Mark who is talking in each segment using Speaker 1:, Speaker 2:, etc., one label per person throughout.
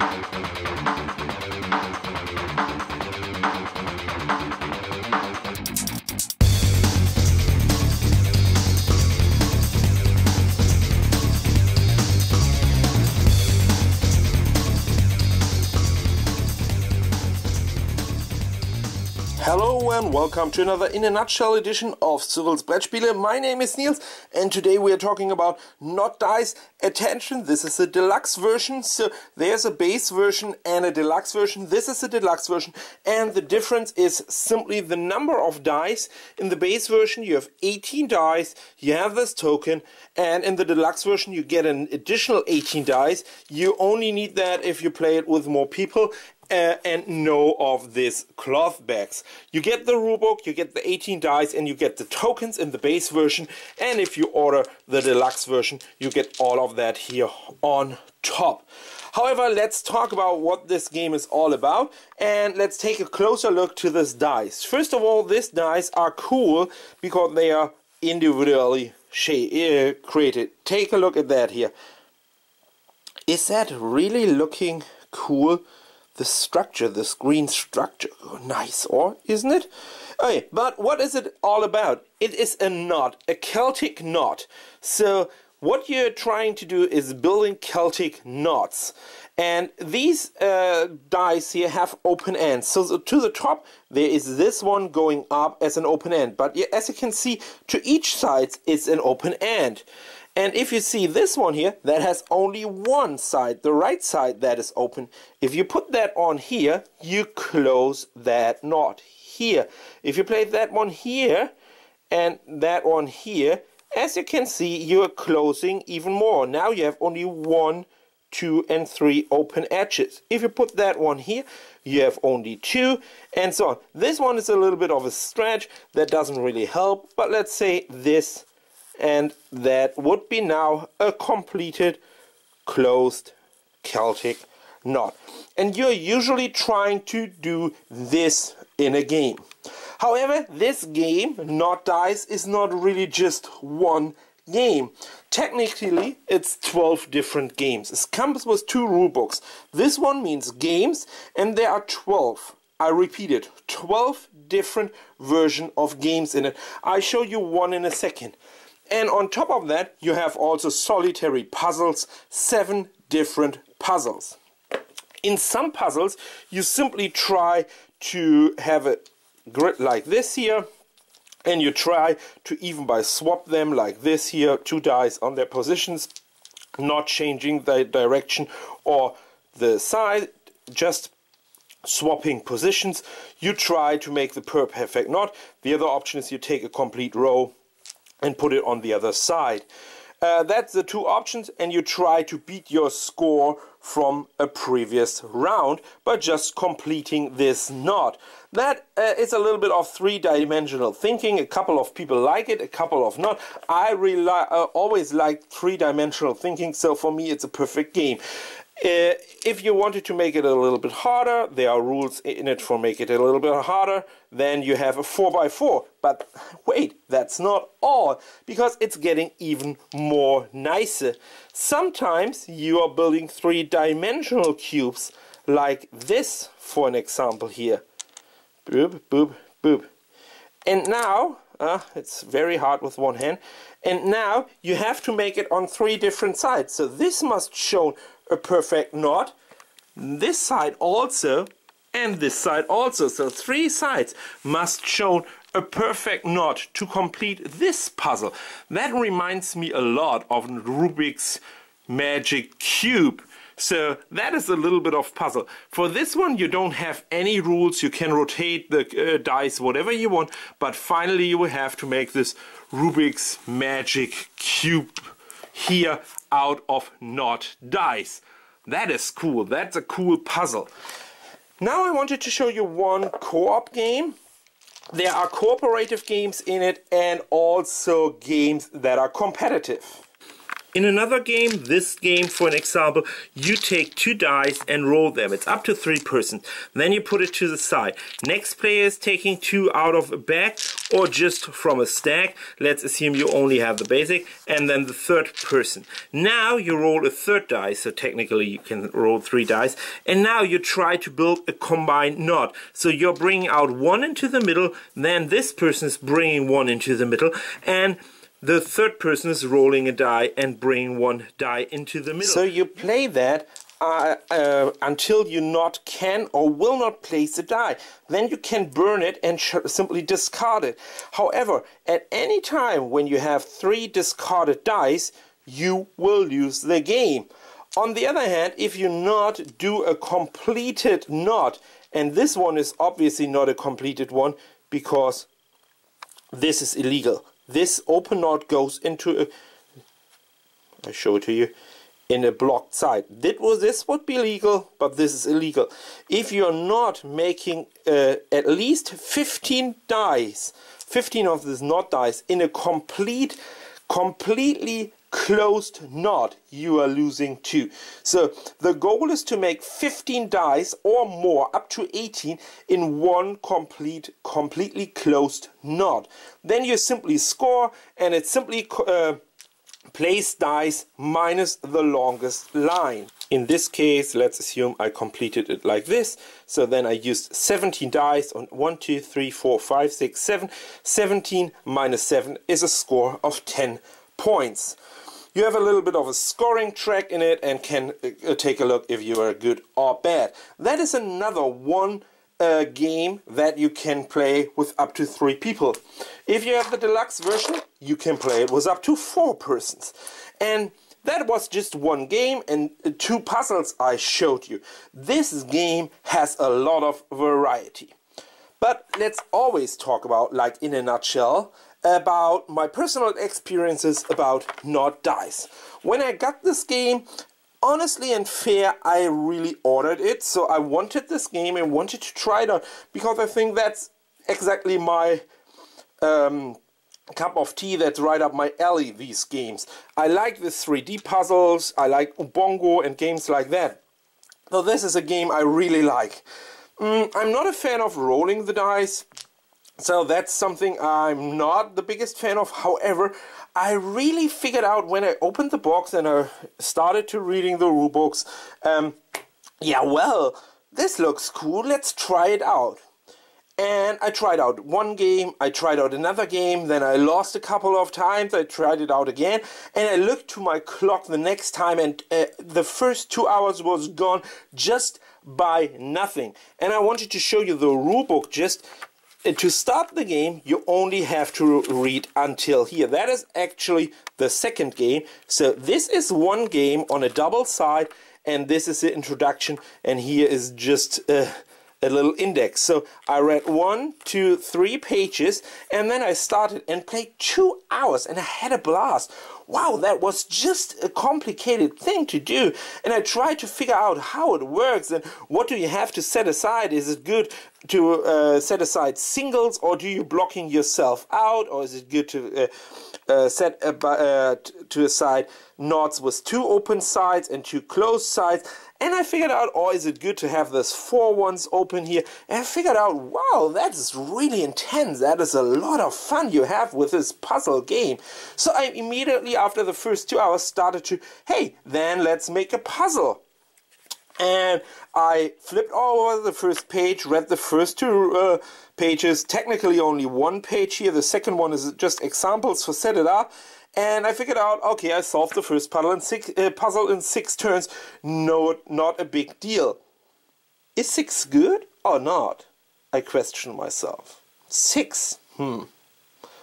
Speaker 1: Hello and welcome to another in a nutshell edition of Cyril's Brettspiele. My name is Nils and today we are talking about Knot Dice. Attention, this is a deluxe version, so there's a base version and a deluxe version. This is a deluxe version and the difference is simply the number of dice. In the base version you have 18 dice, you have this token and in the deluxe version you get an additional 18 dice. You only need that if you play it with more people uh, and no of these cloth bags. You get the rulebook, you get the 18 dice, and you get the tokens in the base version. And if you order the deluxe version, you get all of that here on top. However, let's talk about what this game is all about and let's take a closer look to this dice. First of all, these dice are cool because they are individually uh, created. Take a look at that here. Is that really looking cool? The structure, this green structure. Oh, nice, or isn't it? Okay, but what is it all about? It is a knot, a Celtic knot. So what you're trying to do is building Celtic knots. And these uh, dice here have open ends. So to the top there is this one going up as an open end. But as you can see, to each side is an open end. And if you see this one here, that has only one side, the right side that is open. If you put that on here, you close that knot here. If you play that one here and that one here, as you can see, you are closing even more. Now you have only one, two, and three open edges. If you put that one here, you have only two, and so on. This one is a little bit of a stretch. That doesn't really help, but let's say this and that would be now a completed closed Celtic knot. And you're usually trying to do this in a game. However, this game, Knot Dice, is not really just one game. Technically, it's 12 different games. It comes with two rule books. This one means games, and there are 12. I repeat it, 12 different version of games in it. I show you one in a second. And on top of that, you have also solitary puzzles, seven different puzzles. In some puzzles, you simply try to have a grid like this here, and you try to even by swap them like this here, two dice on their positions, not changing the direction or the side, just swapping positions. You try to make the perfect knot. The other option is you take a complete row and put it on the other side. Uh, that's the two options and you try to beat your score from a previous round by just completing this knot. That uh, is a little bit of three-dimensional thinking. A couple of people like it, a couple of not. I really uh, always like three-dimensional thinking, so for me it's a perfect game. Uh, if you wanted to make it a little bit harder, there are rules in it for make it a little bit harder, then you have a 4x4. But wait, that's not all, because it's getting even more nicer. Sometimes you are building three-dimensional cubes, like this, for an example here. Boop, boop, boop. And now, uh, it's very hard with one hand, and now you have to make it on three different sides. So this must show a perfect knot. This side also and this side also. So three sides must show a perfect knot to complete this puzzle. That reminds me a lot of Rubik's Magic Cube. So that is a little bit of puzzle. For this one you don't have any rules. You can rotate the uh, dice whatever you want. But finally you will have to make this Rubik's Magic Cube here out of knot dice. That is cool. That's a cool puzzle. Now I wanted to show you one co-op game. There are cooperative games in it and also games that are competitive. In another game, this game for an example, you take two dice and roll them. It's up to three persons. Then you put it to the side. Next player is taking two out of a bag or just from a stack. Let's assume you only have the basic. And then the third person. Now you roll a third dice, so technically you can roll three dice. And now you try to build a combined knot. So you're bringing out one into the middle, then this person is bringing one into the middle. And the third person is rolling a die and bringing one die into the middle. So you play that uh, uh, until you not can or will not place a die. Then you can burn it and simply discard it. However, at any time when you have three discarded dice, you will lose the game. On the other hand, if you not do a completed knot, and this one is obviously not a completed one because this is illegal this open knot goes into a I show it to you in a blocked side. That was this would be legal, but this is illegal. If you're not making uh, at least 15 dice, 15 of these knot dice in a complete, completely closed knot, you are losing two. So the goal is to make 15 dice or more, up to 18, in one complete, completely closed knot. Then you simply score and it simply uh, place dice minus the longest line. In this case, let's assume I completed it like this. So then I used 17 dice on 1, 2, 3, 4, 5, 6, 7. 17 minus 7 is a score of 10 points you have a little bit of a scoring track in it and can uh, take a look if you are good or bad. That is another one uh, game that you can play with up to three people. If you have the deluxe version, you can play it with up to four persons. And that was just one game and two puzzles I showed you. This game has a lot of variety. But let's always talk about, like in a nutshell, about my personal experiences about Knot Dice. When I got this game, honestly and fair, I really ordered it. So I wanted this game and wanted to try it out because I think that's exactly my um, cup of tea that's right up my alley, these games. I like the 3D puzzles, I like Ubongo and games like that. So this is a game I really like. Mm, I'm not a fan of rolling the dice, so that's something I'm not the biggest fan of. However, I really figured out when I opened the box and I started to reading the rule books, um, yeah, well, this looks cool, let's try it out. And I tried out one game, I tried out another game, then I lost a couple of times, I tried it out again, and I looked to my clock the next time and uh, the first two hours was gone just by nothing. And I wanted to show you the rulebook just to start the game, you only have to read until here. That is actually the second game. So this is one game on a double side, and this is the introduction, and here is just uh, a little index. So I read one, two, three pages, and then I started and played two hours, and I had a blast. Wow, that was just a complicated thing to do. And I tried to figure out how it works and what do you have to set aside. Is it good to uh, set aside singles, or do you blocking yourself out, or is it good to uh, uh, set uh, to aside knots with two open sides and two closed sides? And I figured out, oh, is it good to have this four ones open here? And I figured out, wow, that is really intense. That is a lot of fun you have with this puzzle game. So I immediately, after the first two hours, started to, hey, then let's make a puzzle. And I flipped over the first page, read the first two uh, pages, technically only one page here. The second one is just examples for set it up and I figured out, okay, I solved the first puzzle in six, uh, puzzle in six turns. No, not a big deal. Is six good or not? I question myself. Six? Hmm.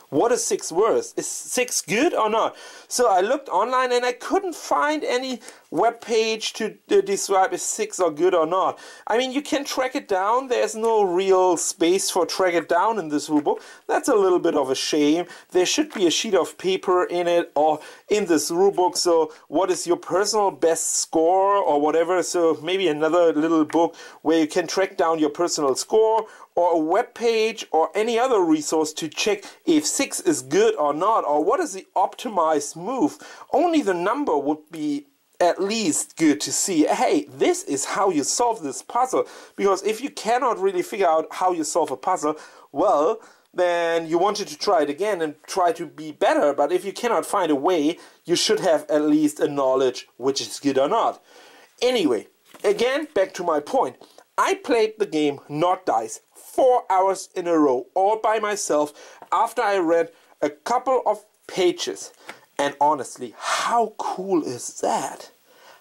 Speaker 1: What is six worth? Is six good or not? So I looked online and I couldn't find any web page to uh, describe if six are good or not. I mean, you can track it down. There's no real space for track it down in this rule book. That's a little bit of a shame. There should be a sheet of paper in it or in this rule book. So what is your personal best score or whatever? So maybe another little book where you can track down your personal score or a web page or any other resource to check if 6 is good or not or what is the optimized move. Only the number would be at least good to see hey this is how you solve this puzzle. Because if you cannot really figure out how you solve a puzzle well then you wanted to try it again and try to be better. But if you cannot find a way you should have at least a knowledge which is good or not. Anyway again back to my point. I played the game Knot Dice four hours in a row all by myself after i read a couple of pages and honestly, how cool is that?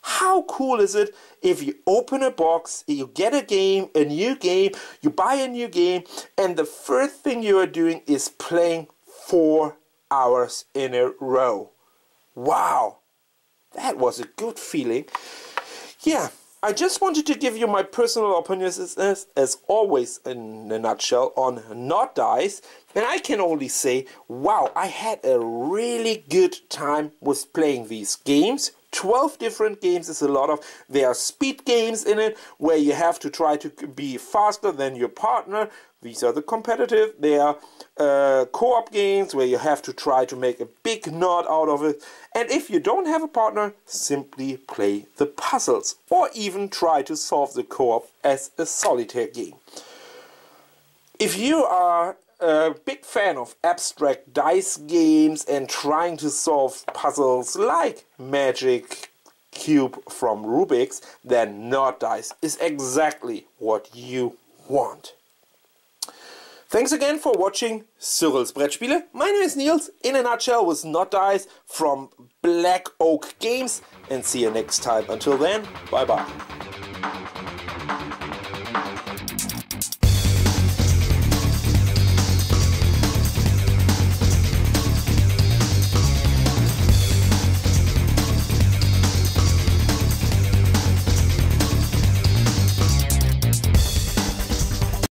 Speaker 1: How cool is it if you open a box, you get a game, a new game, you buy a new game, and the first thing you are doing is playing four hours in a row? Wow, that was a good feeling. Yeah, I just wanted to give you my personal opinions as, as, always in a nutshell on Knot Dice. And I can only say wow I had a really good time with playing these games. 12 different games is a lot of there are speed games in it where you have to try to be faster than your partner these are the competitive They are uh, co-op games where you have to try to make a big knot out of it and if you don't have a partner simply play the puzzles or even try to solve the co-op as a solitaire game if you are a big fan of abstract dice games and trying to solve puzzles like Magic Cube from Rubik's, then Knot Dice is exactly what you want. Thanks again for watching Cyril's Brettspiele. My name is Nils, in a nutshell with Knot Dice from Black Oak Games and see you next time. Until then, bye bye.